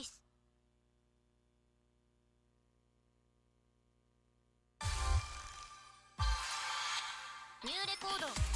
ニューレコード。